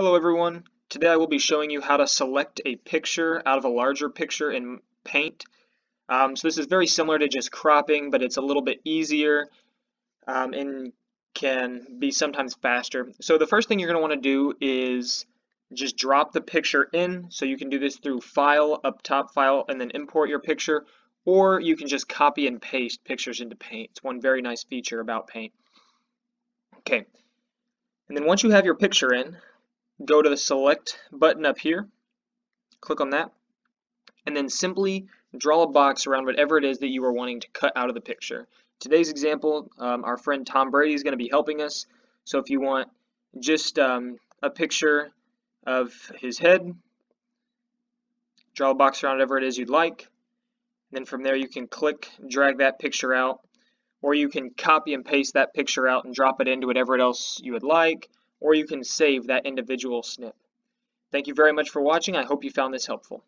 Hello everyone. Today I will be showing you how to select a picture out of a larger picture in Paint. Um, so this is very similar to just cropping, but it's a little bit easier um, and can be sometimes faster. So the first thing you're going to want to do is just drop the picture in. So you can do this through File, up top File, and then import your picture, or you can just copy and paste pictures into Paint. It's one very nice feature about Paint. Okay, and then once you have your picture in, go to the select button up here, click on that, and then simply draw a box around whatever it is that you are wanting to cut out of the picture. Today's example, um, our friend Tom Brady is going to be helping us. So if you want just um, a picture of his head, draw a box around whatever it is you'd like. And then from there you can click, drag that picture out, or you can copy and paste that picture out and drop it into whatever else you would like, or you can save that individual snip. Thank you very much for watching. I hope you found this helpful.